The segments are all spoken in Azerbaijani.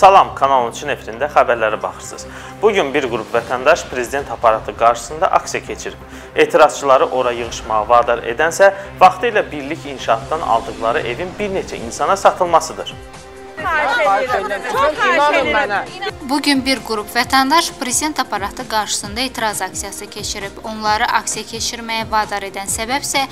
Salam, Kanal 13-ün efirində xəbərlərə baxırsınız. Bugün bir qrup vətəndaş prezident aparatı qarşısında aksiya keçirib. Etirazçıları ora yığışmağa vadar edənsə, vaxtilə birlik inşaatdan aldıqları evin bir neçə insana satılmasıdır. Bugün bir qrup vətəndaş prezident aparatı qarşısında etiraz aksiyası keçirib. Onları aksiya keçirməyə vadar edən səbəb isə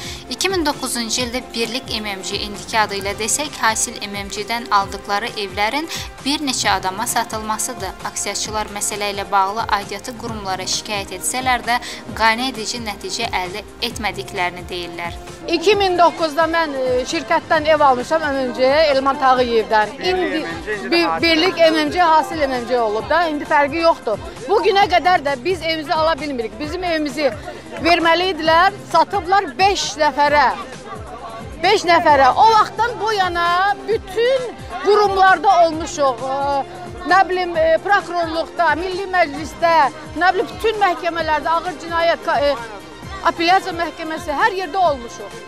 2009-cu ildə Birlik MMC indiki adı ilə desək, Hasil MMC-dən aldıqları evlərin bir neçə adama satılmasıdır. Aksiyaçılar məsələ ilə bağlı aidiyyatı qurumlara şikayət etsələr də qane edici nəticə əldə etmədiklərini deyirlər. 2009-da mən e, şirkətdən ev almışam MMC Elman Tağıyevdən. İndi bir, birlik MMC hasil MMC olub da, indi fərqi yoxdur. Bu günə qədər də biz evimizi ala bilmirik. Bizim evimizi verməli idilər, satıblar 5 nəfərə. 5 nəfərə. O vaxtdan bu yana bütün qurumlarda olmuşuq. E, Nə bilim, e, prokurorluqda, Milli Məclisdə, nə bilim, bütün məhkəmələrdə, ağır cinayət, e, apellyasiya məhkəməsi, hər yerdə olmuşuq.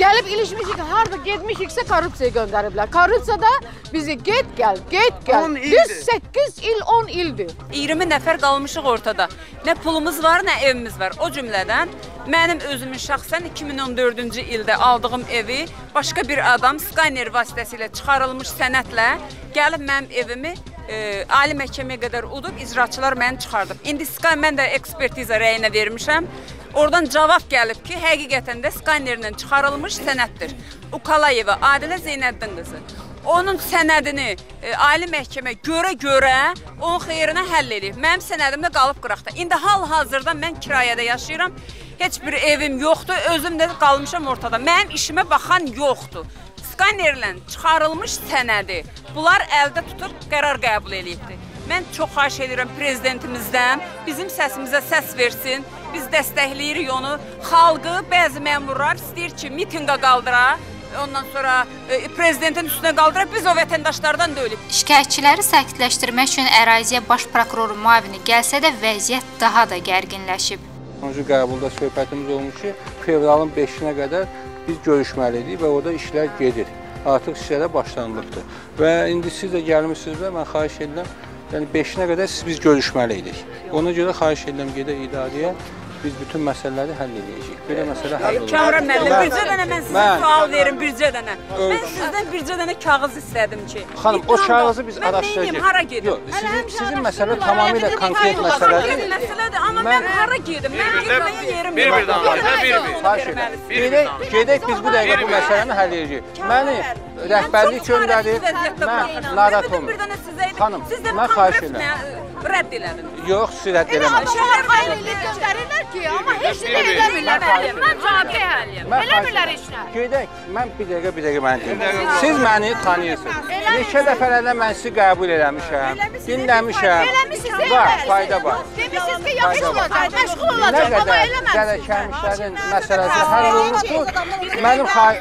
Gəlib ilişmişik, harada getmişiksə korrupsiyaya göndəriblər. Korrupsiyada bizi get gəl, get gəl. Düz 8 il, 10 ildir. 20 nəfər qalmışıq ortada. Nə pulumuz var, nə evimiz var. O cümlədən mənim özümün şəxsən 2014-cü ildə aldığım evi başqa bir adam skaner vasitəsilə çıxarılmış sənədlə gəlib mənim evimi e, ali məhkəməyə qədər udub icraçılar məni çıxardıb. İndi mən də ekspertiza rəyinə vermişəm. Oradan cavab gəlib ki, həqiqətən də skanerlə çıxarılmış sənəddir. Ukalayeva Adilə Zeynəddin qızı. Onun sənədini e, ali məhkəmə görə-görə onun xeyrinə həll edib. Mənim sənədim də qalıb qıraqda. İndi hal-hazırda mən kirayədə yaşayıram. Heç bir evim yoxdur, özüm də qalmışam ortada. Mənim işimə baxan yoxdur. Skanerlə çıxarılmış sənədi bunlar əldə tutub qərar qəbul edibdir. Mən çox xahiş edirəm prezidentimizdən bizim səsimizə səs versin. Biz dəstəkləyirik onu. Xalqı bəzi məmurlar istəyir ki, mitinqa qaldıra. Ondan sonra e, prezidentin üstünə qaldıra biz o vətəndaşlardan da ölüb. Şikayətçiləri sakitləşdirmək üçün əraziyə baş prokurorun müavini gəlsə də vəziyyət daha da gərginləşib. Sonuncu qəbulda söhbətimiz olmuş ki, fevralın 5-nə qədər biz görüşməliydik və orada işlər gedir. Artıq işlərə başlanılıbdır. Və indi siz də gəlmişsiniz və mən xahiş edirəm, yəni 5-nə qədər siz biz görüşməliydik. Ona görə xahiş edirəm gedə idarəyə biz bütün məsələləri həll edəcəyik. Belə məsələ həll olacaq. Kamran müəllim, bircə dənə mən sizə Mən- sual verim, bircə dənə. Mən sizdən bircə dənə kağız istədim ki. Xanım, o kağızı biz Mən araşdıracağıq. neyim, hara gedim? Yox, sizin, sizin məsələ tamamilə konkret məsələdir. məsələdir, amma Mən- mən hara gedim? Mən girməyə yerim bir- yox. bir danış, Girməyə hə, bir- yolunu bir. Xahiş edirəm. verməlisiniz. Gedək, gedək biz bu dəqiqə bu məsələni həll edəcəyik. Məni rəhbərlik Mən göndərib, mən narahat olmuram. Bir dənə sizə idi. Xanım, Siz də mən xahiş edirəm. Rədd elədiniz. Yox, siz rədd eləməlisiniz. Adamlar xain eləyib göndərirlər ki, amma heç nə eləmirlər. Mən cavab verməliyəm. Mən Eləmirlər heç nə. Gedək, mən bir dəqiqə, bir dəqiqə məni dinləyin. Siz məni tanıyırsınız. Neçə dəfələrlə mən sizi qəbul eləmişəm, dinləmişəm. Var, fayda var. Demisiniz ki, yaxşı olacaq, məşğul Nə olacaq, amma qədər eləməmisiniz. zərərçəkmişlərin məsələsi həll olunubdur. Mənim xahiş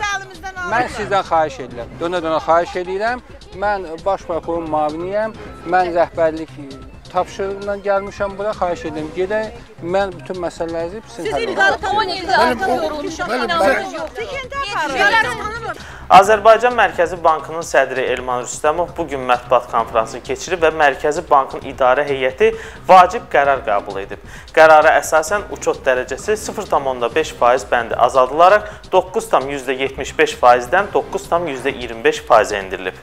mən sizdən xahiş edirəm. Dönə-dönə xahiş edirəm. Mən baş prokurorun müaviniyəm. Mən rəhbərlik tapşırığından gəlmişəm bura, xahiş edirəm. Gedək, mən bütün məsələləri sizin həll edəcəm. 10 ildir artıq yorulmuşuq. İnanmırıq yoxdur. Azərbaycan Mərkəzi Bankının sədri Elman Rüstəmov bu gün mətbuat konfransı keçirib və Mərkəzi Bankın idarə heyəti vacib qərar qəbul edib. Qərara əsasən uçot dərəcəsi 0,5% bəndi azaldılaraq 9,75%-dən 9,25%-ə endirilib.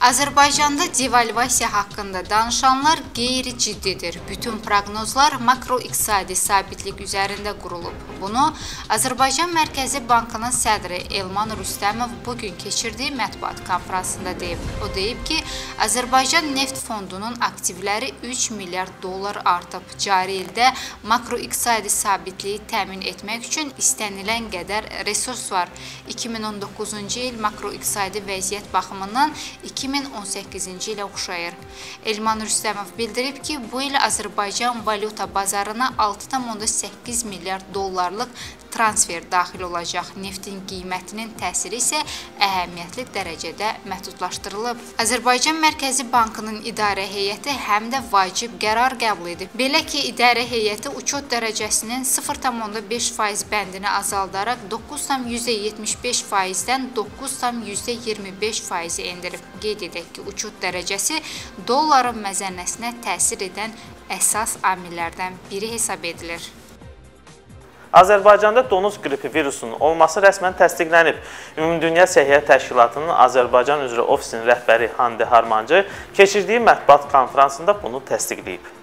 Azərbaycanda devalvasiya haqqında danışanlar qeyri-ciddidir. Bütün proqnozlar makroiqtisadi sabitlik üzərində qurulub. Bunu Azərbaycan Mərkəzi Bankının sədri Elman Rüstəmov bu gün keçirdiyi mətbuat konfransında deyib. O deyib ki, Azərbaycan Neft Fondunun aktivləri 3 milyard dollar artıb. Cari ildə makroiqtisadi sabitliyi təmin etmək üçün istənilən qədər resurs var. 2019-cu il makroiqtisadi vəziyyət baxımından 2018-ci ilə oxşayır. Elman Rüstəmov bildirib ki, bu il Azərbaycan valyuta bazarına 6,8 milyard dollarlıq transfer daxil olacaq. Neftin qiymətinin təsiri isə əhəmiyyətli dərəcədə məhdudlaşdırılıb. Azərbaycan Mərkəzi Bankının idarə heyəti həm də vacib qərar qəbul edib. Belə ki, idarə heyəti uçot dərəcəsinin 0,5% bəndini azaldaraq 9,75 faizdən 9,25 faizi endirib. Qeyd edək ki, uçot dərəcəsi dolların məzənnəsinə təsir edən əsas amillərdən biri hesab edilir. Azərbaycanda donuz qripi virusunun olması rəsmən təsdiqlənib. Ümumdünya Səhiyyə Təşkilatının Azərbaycan üzrə ofisinin rəhbəri Hande Harmancı keçirdiyi mətbuat konfransında bunu təsdiqləyib.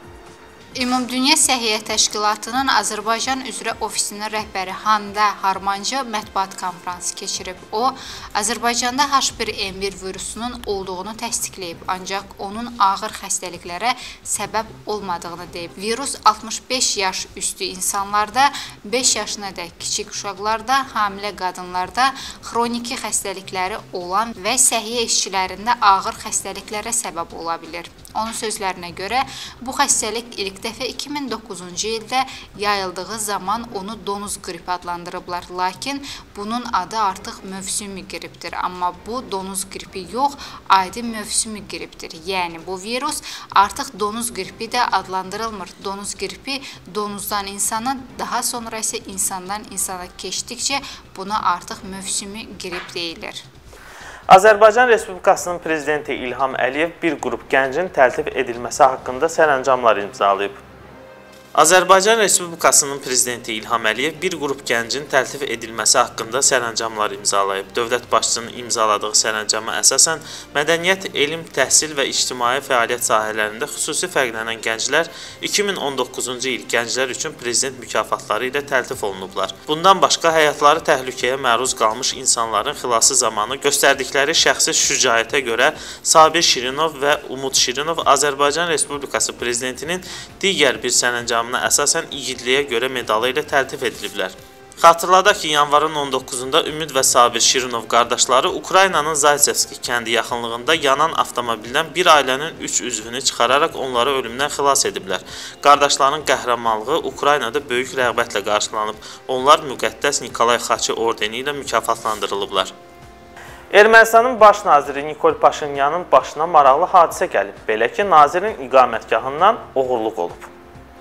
Ümumdünya Səhiyyə Təşkilatının Azərbaycan üzrə ofisinin rəhbəri Handa Harmancı mətbuat konfransı keçirib. O, Azərbaycanda H1N1 virusunun olduğunu təsdiqləyib, ancaq onun ağır xəstəliklərə səbəb olmadığını deyib. Virus 65 yaş üstü insanlarda, 5 yaşına dək kiçik uşaqlarda, hamilə qadınlarda, xroniki xəstəlikləri olan və səhiyyə işçilərində ağır xəstəliklərə səbəb ola bilir. Onun sözlərinə görə bu xəstəlik ilk dəfə 2009-cu ildə yayıldığı zaman onu donuz qripi adlandırıblar. Lakin bunun adı artıq mövsümi qripdir. Amma bu donuz qripi yox, adi mövsümi qripdir. Yəni bu virus artıq donuz qripi də adlandırılmır. Donuz qripi donuzdan insana, daha sonra isə insandan insana keçdikcə buna artıq mövsümi qrip deyilir. Azərbaycan Respublikasının prezidenti İlham Əliyev bir qrup gəncin təltif edilməsi haqqında sərəncamlar imzalayıb. Azərbaycan Respublikasının prezidenti İlham Əliyev bir qrup gəncin təltif edilməsi haqqında sərəncamlar imzalayıb. Dövlət başçısının imzaladığı sərəncama əsasən mədəniyyət, elm, təhsil və ictimai fəaliyyət sahələrində xüsusi fərqlənən gənclər 2019-cu il gənclər üçün prezident mükafatları ilə təltif olunublar. Bundan başqa həyatları təhlükəyə məruz qalmış insanların xilası zamanı göstərdikləri şəxsi şücaətə görə Sabir Şirinov və Umud Şirinov Azərbaycan Respublikası prezidentinin digər bir sərəncamı sərəncamına əsasən igidliyə görə medalı ilə təltif ediliblər. Xatırladaq ki, yanvarın 19-da Ümid və Sabir Şirinov qardaşları Ukraynanın Zayçevski kəndi yaxınlığında yanan avtomobildən bir ailənin 3 üzvünü çıxararaq onları ölümdən xilas ediblər. Qardaşların qəhrəmanlığı Ukraynada böyük rəğbətlə qarşılanıb. Onlar müqəddəs Nikolay Xaçı ordeni ilə mükafatlandırılıblar. Ermənistanın baş naziri Nikol Paşinyanın başına maraqlı hadisə gəlib. Belə ki, nazirin iqamətgahından oğurluq olub.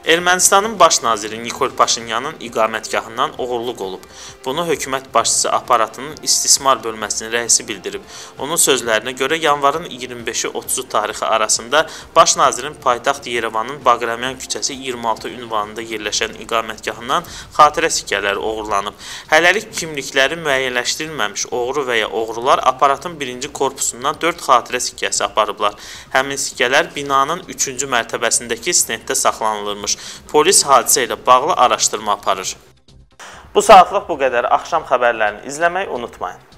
Ermənistanın baş naziri Nikol Paşinyanın iqamətgahından oğurluq olub. Bunu hökumət başçısı aparatının istismar bölməsinin rəisi bildirib. Onun sözlərinə görə yanvarın 25-i 30-u tarixi arasında baş nazirin paytaxt Yerevanın Baqramyan küçəsi 26 ünvanında yerləşən iqamətgahından xatirə sikkələri oğurlanıb. Hələlik kimlikləri müəyyənləşdirilməmiş oğru və ya oğrular aparatın birinci korpusundan 4 xatirə sikkəsi aparıblar. Həmin sikkələr binanın 3-cü mərtəbəsindəki stenddə saxlanılırmış. Polis hadisə ilə bağlı araşdırma aparır. Bu saatlıq bu qədər. Axşam xəbərlərini izləməyi unutmayın.